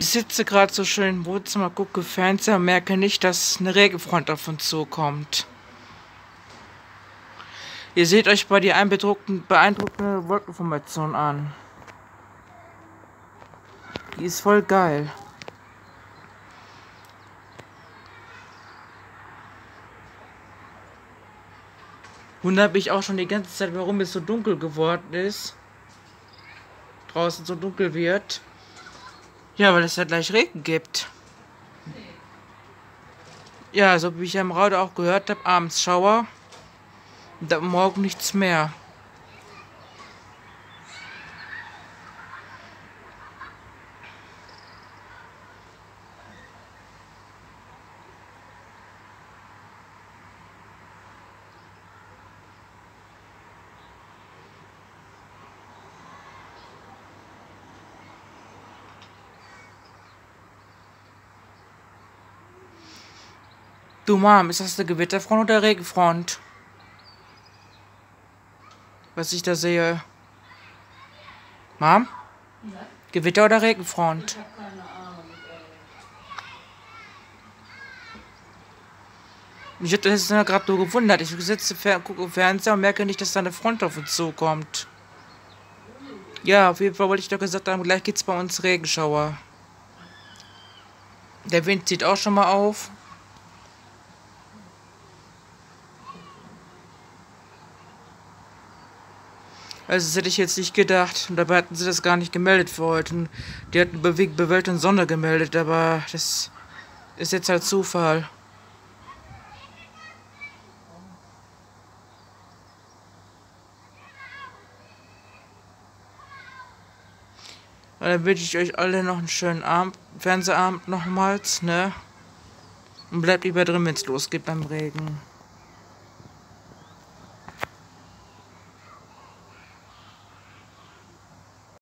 Ich sitze gerade so schön im Wohnzimmer, gucke Fernseher und merke nicht, dass eine Regenfront auf uns zukommt. Ihr seht euch bei die beeindruckende Wolkenformation an. Die ist voll geil. Wundert mich auch schon die ganze Zeit, warum es so dunkel geworden ist. Draußen so dunkel wird. Ja, weil es ja gleich Regen gibt. Ja, so wie ich ja im Radio auch gehört habe, abends Schauer. Und morgen nichts mehr. Du Mom, ist das eine Gewitterfront oder Regenfront? Was ich da sehe. Mom? Ja? Gewitter oder Regenfront? Ich hab keine Ahnung. Ich hatte das gerade so gewundert. Ich sitze, gucke Fernseher und merke nicht, dass da eine Front auf uns zukommt. Ja, auf jeden Fall wollte ich doch gesagt haben, gleich geht's bei uns Regenschauer. Der Wind zieht auch schon mal auf. Also das hätte ich jetzt nicht gedacht. Und dabei hatten sie das gar nicht gemeldet für heute. Die hatten bewegt, und Sonne gemeldet, aber das ist jetzt halt Zufall. Und dann wünsche ich euch alle noch einen schönen Abend, Fernsehabend nochmals, ne? Und bleibt lieber drin, wenn es losgeht beim Regen.